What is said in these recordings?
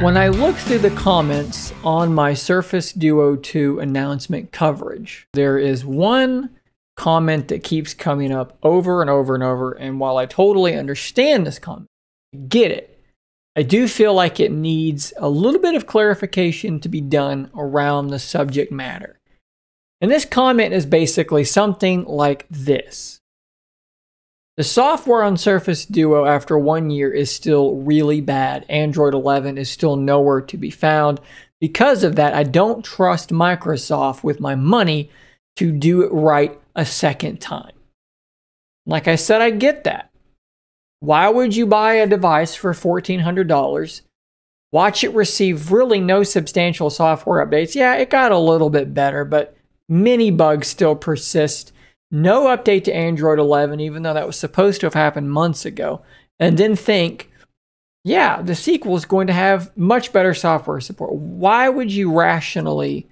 When I look through the comments on my Surface Duo 2 announcement coverage, there is one comment that keeps coming up over and over and over. And while I totally understand this comment, get it, I do feel like it needs a little bit of clarification to be done around the subject matter. And this comment is basically something like this the software on Surface Duo after one year is still really bad. Android 11 is still nowhere to be found. Because of that, I don't trust Microsoft with my money to do it right a second time. Like I said, I get that. Why would you buy a device for $1,400? Watch it receive really no substantial software updates. Yeah, it got a little bit better, but many bugs still persist no update to Android 11, even though that was supposed to have happened months ago, and then think, yeah, the sequel is going to have much better software support. Why would you rationally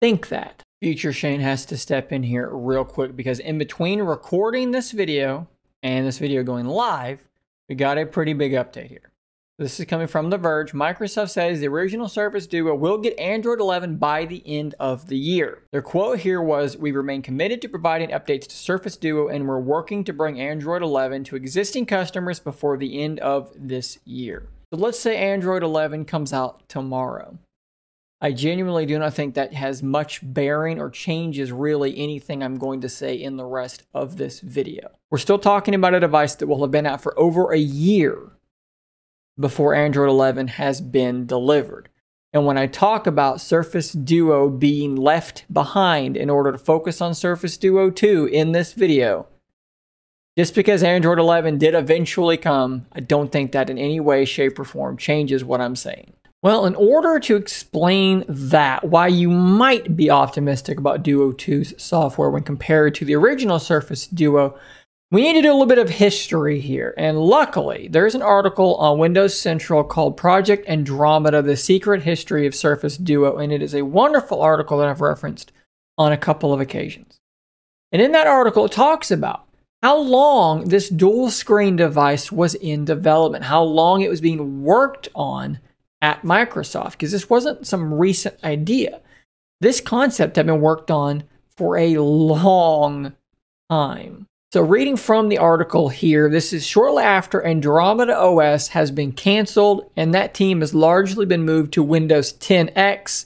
think that? Future Shane has to step in here real quick because in between recording this video and this video going live, we got a pretty big update here. This is coming from The Verge. Microsoft says the original Surface Duo will get Android 11 by the end of the year. Their quote here was We remain committed to providing updates to Surface Duo and we're working to bring Android 11 to existing customers before the end of this year. So let's say Android 11 comes out tomorrow. I genuinely do not think that has much bearing or changes really anything I'm going to say in the rest of this video. We're still talking about a device that will have been out for over a year before Android 11 has been delivered. And when I talk about Surface Duo being left behind in order to focus on Surface Duo 2 in this video, just because Android 11 did eventually come, I don't think that in any way, shape, or form changes what I'm saying. Well, in order to explain that, why you might be optimistic about Duo 2's software when compared to the original Surface Duo, we need to do a little bit of history here, and luckily, there's an article on Windows Central called Project Andromeda The Secret History of Surface Duo, and it is a wonderful article that I've referenced on a couple of occasions. And in that article, it talks about how long this dual screen device was in development, how long it was being worked on at Microsoft, because this wasn't some recent idea. This concept had been worked on for a long time. So, reading from the article here, this is shortly after Andromeda OS has been canceled and that team has largely been moved to Windows 10X.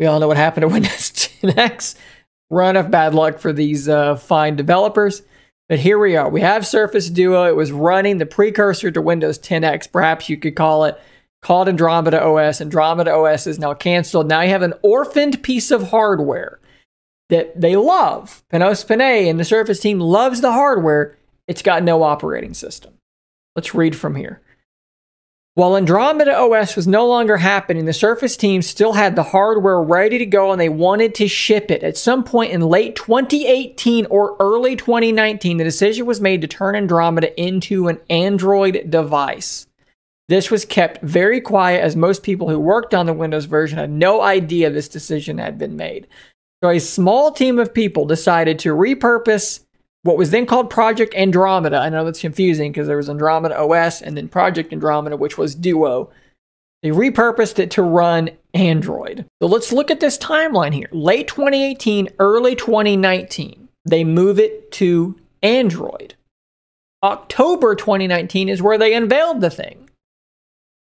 We all know what happened to Windows 10X. Run of bad luck for these uh, fine developers. But here we are. We have Surface Duo. It was running the precursor to Windows 10X, perhaps you could call it, called Andromeda OS. Andromeda OS is now canceled. Now you have an orphaned piece of hardware that they love. Panos Panay and the Surface team loves the hardware. It's got no operating system. Let's read from here. While Andromeda OS was no longer happening, the Surface team still had the hardware ready to go and they wanted to ship it. At some point in late 2018 or early 2019, the decision was made to turn Andromeda into an Android device. This was kept very quiet as most people who worked on the Windows version had no idea this decision had been made. So a small team of people decided to repurpose what was then called Project Andromeda. I know that's confusing because there was Andromeda OS and then Project Andromeda, which was Duo. They repurposed it to run Android. So let's look at this timeline here. Late 2018, early 2019, they move it to Android. October 2019 is where they unveiled the thing.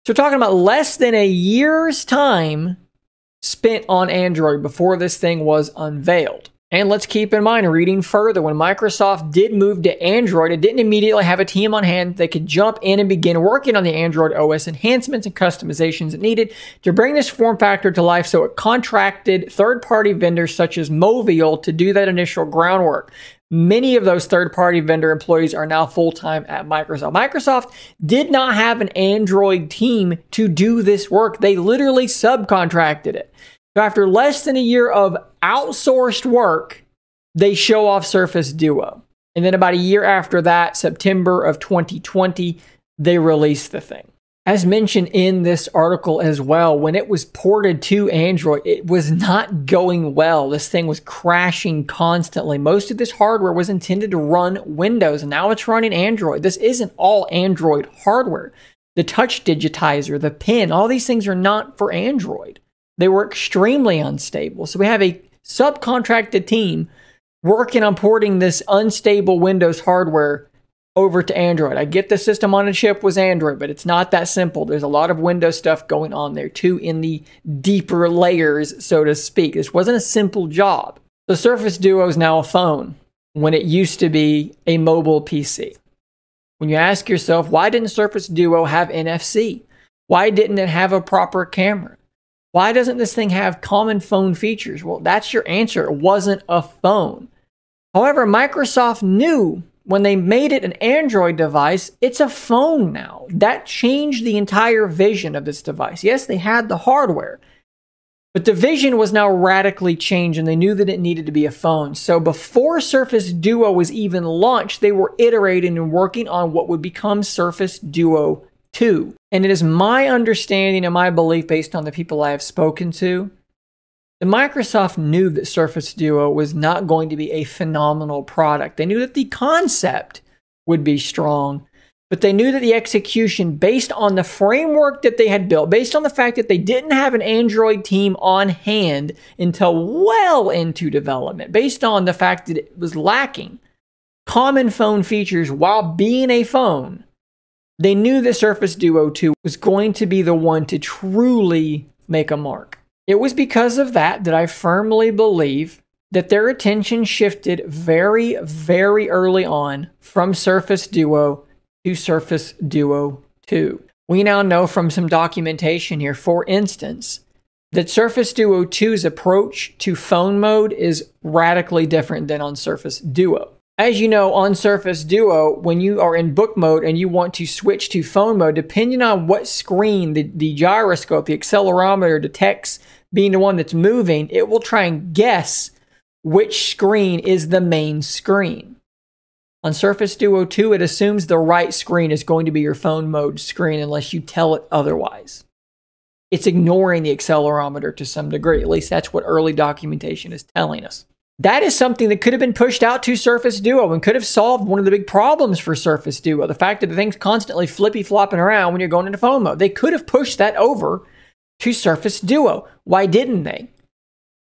So we're talking about less than a year's time spent on Android before this thing was unveiled. And let's keep in mind, reading further, when Microsoft did move to Android, it didn't immediately have a team on hand that could jump in and begin working on the Android OS enhancements and customizations it needed to bring this form factor to life. So it contracted third party vendors such as Movial to do that initial groundwork. Many of those third party vendor employees are now full time at Microsoft. Microsoft did not have an Android team to do this work, they literally subcontracted it. So, after less than a year of outsourced work, they show off Surface Duo. And then, about a year after that, September of 2020, they release the thing. As mentioned in this article as well, when it was ported to Android, it was not going well. This thing was crashing constantly. Most of this hardware was intended to run Windows, and now it's running Android. This isn't all Android hardware. the touch digitizer, the pen, all these things are not for Android. They were extremely unstable. So we have a subcontracted team working on porting this unstable Windows hardware over to Android. I get the system on a chip was Android, but it's not that simple. There's a lot of Windows stuff going on there too in the deeper layers, so to speak. This wasn't a simple job. The Surface Duo is now a phone when it used to be a mobile PC. When you ask yourself, why didn't Surface Duo have NFC? Why didn't it have a proper camera? Why doesn't this thing have common phone features? Well, that's your answer. It wasn't a phone. However, Microsoft knew when they made it an Android device, it's a phone now. That changed the entire vision of this device. Yes, they had the hardware, but the vision was now radically changed and they knew that it needed to be a phone. So before Surface Duo was even launched, they were iterating and working on what would become Surface Duo 2. And it is my understanding and my belief based on the people I have spoken to that Microsoft knew that Surface Duo was not going to be a phenomenal product. They knew that the concept would be strong, but they knew that the execution, based on the framework that they had built, based on the fact that they didn't have an Android team on hand until well into development, based on the fact that it was lacking common phone features while being a phone, they knew the Surface Duo 2 was going to be the one to truly make a mark. It was because of that that I firmly believe that their attention shifted very, very early on from Surface Duo to Surface Duo 2. We now know from some documentation here, for instance, that Surface Duo 2's approach to phone mode is radically different than on Surface Duo. As you know, on Surface Duo, when you are in book mode and you want to switch to phone mode, depending on what screen the, the gyroscope, the accelerometer detects being the one that's moving, it will try and guess which screen is the main screen. On Surface Duo 2, it assumes the right screen is going to be your phone mode screen unless you tell it otherwise. It's ignoring the accelerometer to some degree. At least that's what early documentation is telling us. That is something that could have been pushed out to Surface Duo and could have solved one of the big problems for Surface Duo. The fact that the thing's constantly flippy flopping around when you're going into phone mode. They could have pushed that over to Surface Duo. Why didn't they?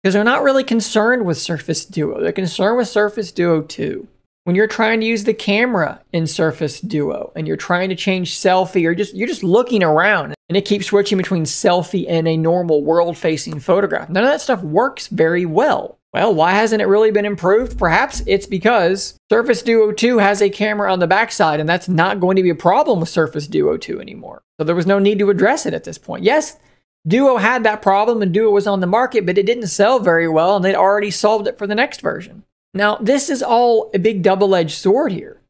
Because they're not really concerned with Surface Duo. They're concerned with Surface Duo 2 when you're trying to use the camera in Surface Duo and you're trying to change selfie or just you're just looking around and it keeps switching between selfie and a normal world-facing photograph. None of that stuff works very well. Well, why hasn't it really been improved? Perhaps it's because Surface Duo 2 has a camera on the backside and that's not going to be a problem with Surface Duo 2 anymore. So there was no need to address it at this point. Yes, Duo had that problem and Duo was on the market, but it didn't sell very well and they'd already solved it for the next version. Now, this is all a big double edged sword here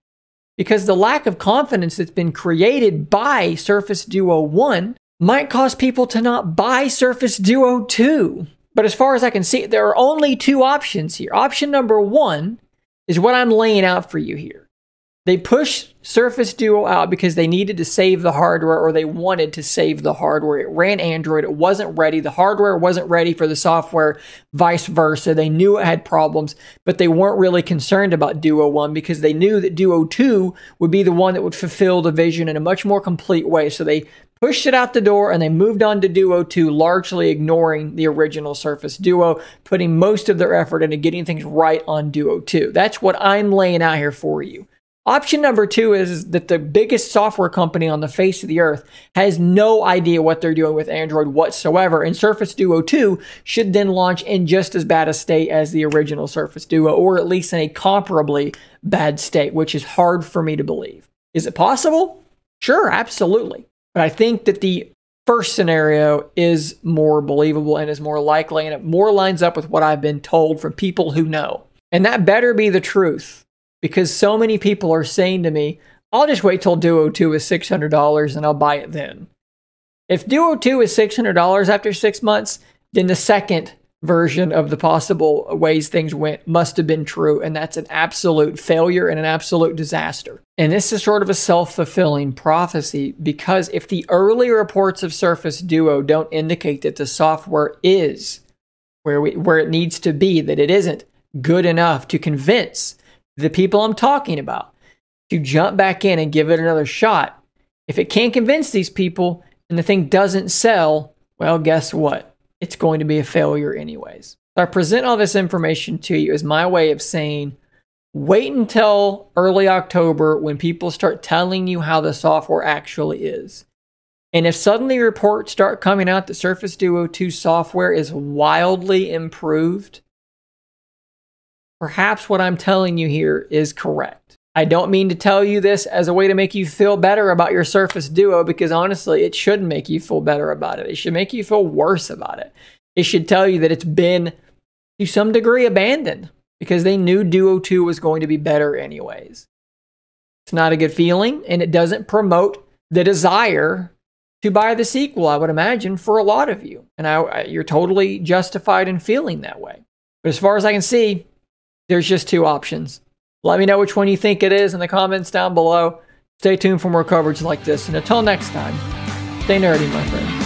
because the lack of confidence that's been created by Surface Duo 1 might cause people to not buy Surface Duo 2. But as far as I can see, there are only two options here. Option number one is what I'm laying out for you here. They pushed Surface Duo out because they needed to save the hardware or they wanted to save the hardware. It ran Android, it wasn't ready. The hardware wasn't ready for the software, vice versa. They knew it had problems, but they weren't really concerned about Duo 1 because they knew that Duo 2 would be the one that would fulfill the vision in a much more complete way. So they pushed it out the door and they moved on to Duo 2, largely ignoring the original Surface Duo, putting most of their effort into getting things right on Duo 2. That's what I'm laying out here for you. Option number two is that the biggest software company on the face of the earth has no idea what they're doing with Android whatsoever, and Surface Duo 2 should then launch in just as bad a state as the original Surface Duo, or at least in a comparably bad state, which is hard for me to believe. Is it possible? Sure, absolutely. But I think that the first scenario is more believable and is more likely, and it more lines up with what I've been told from people who know. And that better be the truth because so many people are saying to me, I'll just wait till Duo 2 is $600 and I'll buy it then. If Duo 2 is $600 after six months, then the second version of the possible ways things went must have been true. And that's an absolute failure and an absolute disaster. And this is sort of a self fulfilling prophecy because if the early reports of Surface Duo don't indicate that the software is where, we, where it needs to be, that it isn't good enough to convince the people I'm talking about to jump back in and give it another shot. If it can't convince these people and the thing doesn't sell, well, guess what? It's going to be a failure anyways. So I present all this information to you as my way of saying, wait until early October when people start telling you how the software actually is. And if suddenly reports start coming out that Surface Duo 2 software is wildly improved, perhaps what I'm telling you here is correct. I don't mean to tell you this as a way to make you feel better about your Surface Duo because honestly, it shouldn't make you feel better about it. It should make you feel worse about it. It should tell you that it's been to some degree abandoned because they knew Duo 2 was going to be better anyways. It's not a good feeling and it doesn't promote the desire to buy the sequel, I would imagine, for a lot of you. And I, you're totally justified in feeling that way. But as far as I can see, there's just two options. Let me know which one you think it is in the comments down below. Stay tuned for more coverage like this. And until next time, stay nerdy, my friend.